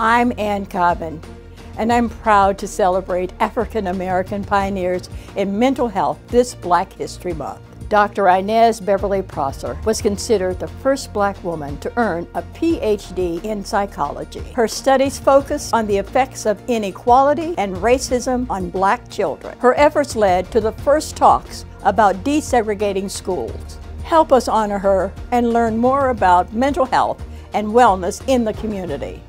I'm Anne Cobbin, and I'm proud to celebrate African American pioneers in mental health this Black History Month. Dr. Inez Beverly Prosser was considered the first black woman to earn a PhD in psychology. Her studies focused on the effects of inequality and racism on black children. Her efforts led to the first talks about desegregating schools. Help us honor her and learn more about mental health and wellness in the community.